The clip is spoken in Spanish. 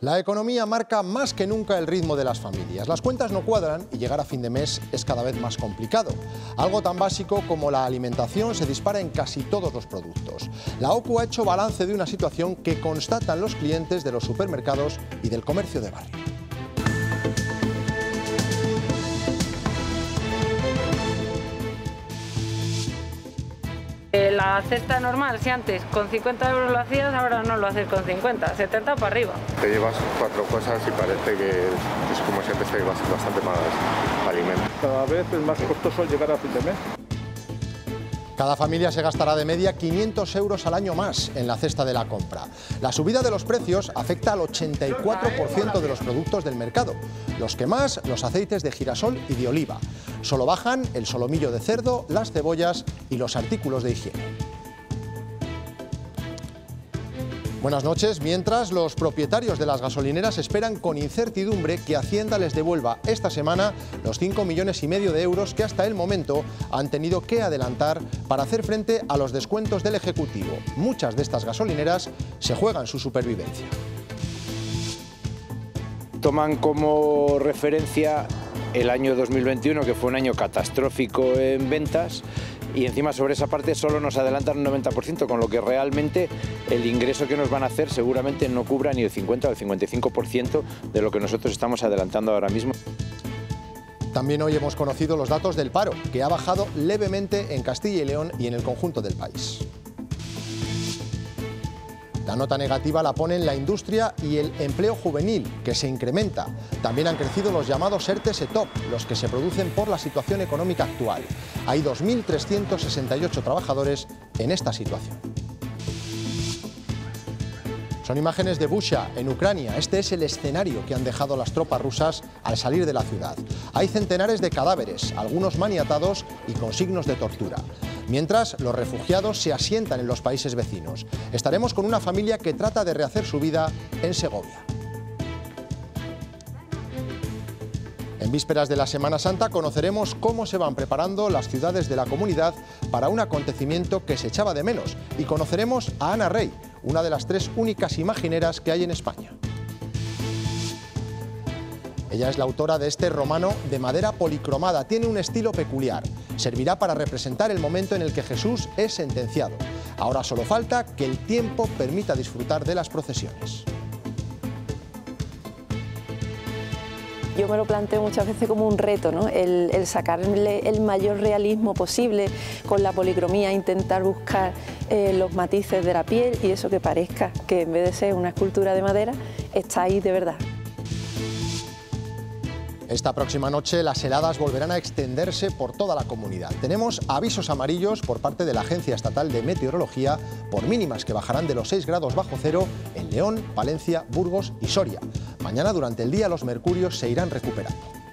La economía marca más que nunca el ritmo de las familias. Las cuentas no cuadran y llegar a fin de mes es cada vez más complicado. Algo tan básico como la alimentación se dispara en casi todos los productos. La OCU ha hecho balance de una situación que constatan los clientes de los supermercados y del comercio de barrio. La cesta normal, si antes con 50 euros lo hacías, ahora no lo haces con 50, 70 para arriba. Te llevas cuatro cosas y parece que es como si antes te llevas bastante más alimento. Cada vez es más costoso llegar a fin de mes. Cada familia se gastará de media 500 euros al año más en la cesta de la compra. La subida de los precios afecta al 84% de los productos del mercado. Los que más, los aceites de girasol y de oliva. Solo bajan el solomillo de cerdo, las cebollas y los artículos de higiene. Buenas noches. Mientras los propietarios de las gasolineras esperan con incertidumbre que Hacienda les devuelva esta semana los 5 millones y medio de euros que hasta el momento han tenido que adelantar para hacer frente a los descuentos del Ejecutivo. Muchas de estas gasolineras se juegan su supervivencia. Toman como referencia el año 2021, que fue un año catastrófico en ventas, y encima sobre esa parte solo nos adelantan un 90%, con lo que realmente el ingreso que nos van a hacer seguramente no cubra ni el 50 o el 55% de lo que nosotros estamos adelantando ahora mismo. También hoy hemos conocido los datos del paro, que ha bajado levemente en Castilla y León y en el conjunto del país. La nota negativa la ponen la industria y el empleo juvenil, que se incrementa. También han crecido los llamados ERTES ETOP, los que se producen por la situación económica actual. Hay 2.368 trabajadores en esta situación. Son imágenes de Busha, en Ucrania. Este es el escenario que han dejado las tropas rusas al salir de la ciudad. Hay centenares de cadáveres, algunos maniatados y con signos de tortura. Mientras, los refugiados se asientan en los países vecinos. Estaremos con una familia que trata de rehacer su vida en Segovia. En vísperas de la Semana Santa conoceremos cómo se van preparando las ciudades de la comunidad para un acontecimiento que se echaba de menos y conoceremos a Ana Rey, una de las tres únicas imagineras que hay en España. Ella es la autora de este romano de madera policromada. Tiene un estilo peculiar. Servirá para representar el momento en el que Jesús es sentenciado. Ahora solo falta que el tiempo permita disfrutar de las procesiones. Yo me lo planteo muchas veces como un reto, ¿no? el, sacarle el mayor realismo posible con la policromía, intentar buscar eh, los matices de la piel y eso que parezca que en vez de ser una escultura de madera, está ahí de verdad. Esta próxima noche las heladas volverán a extenderse por toda la comunidad. Tenemos avisos amarillos por parte de la Agencia Estatal de Meteorología por mínimas que bajarán de los 6 grados bajo cero en León, Palencia, Burgos y Soria. Mañana durante el día los mercurios se irán recuperando.